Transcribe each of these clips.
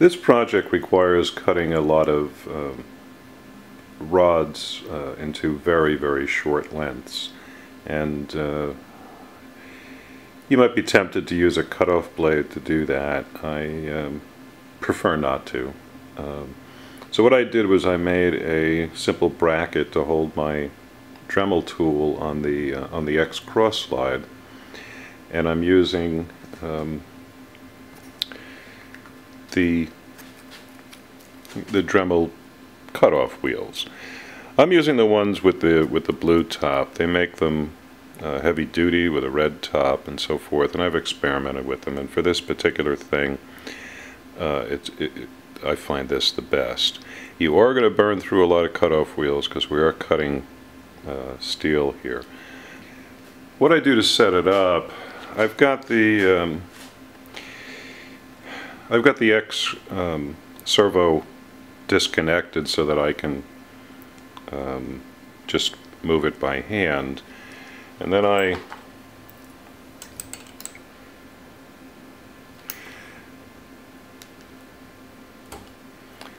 This project requires cutting a lot of um, rods uh, into very, very short lengths. And uh, you might be tempted to use a cutoff blade to do that. I um, prefer not to. Um, so what I did was I made a simple bracket to hold my Dremel tool on the uh, on the X cross slide, and I'm using um, the the Dremel cutoff wheels. I'm using the ones with the with the blue top. They make them uh, heavy duty with a red top and so forth, and I've experimented with them. And for this particular thing, uh, it, it, I find this the best. You are going to burn through a lot of cutoff wheels because we are cutting uh, steel here. What I do to set it up, I've got the um, I've got the X um, servo disconnected so that I can um, just move it by hand. And then I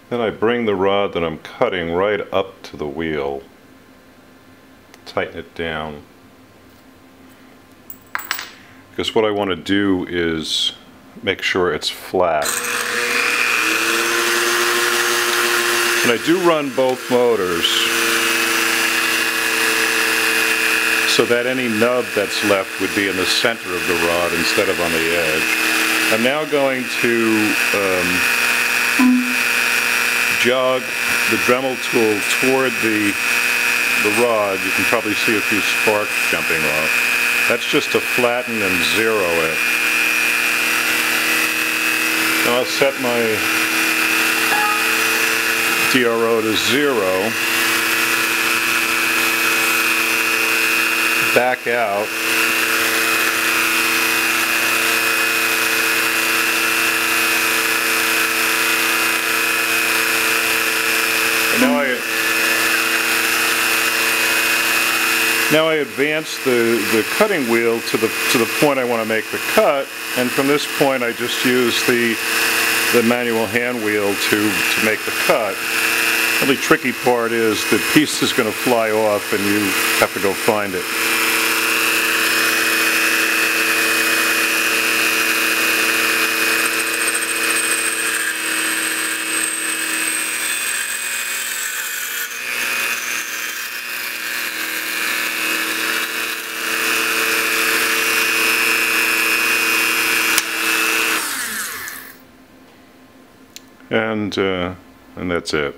then I bring the rod that I'm cutting right up to the wheel, tighten it down. Because what I want to do is make sure it's flat. And I do run both motors so that any nub that's left would be in the center of the rod instead of on the edge. I'm now going to um, jog the Dremel tool toward the, the rod. You can probably see a few sparks jumping off. That's just to flatten and zero it. Now I'll set my DRO to zero. Back out. And now I Now I advance the, the cutting wheel to the, to the point I want to make the cut, and from this point I just use the, the manual hand wheel to, to make the cut. The only tricky part is the piece is going to fly off and you have to go find it. And uh, and that's it.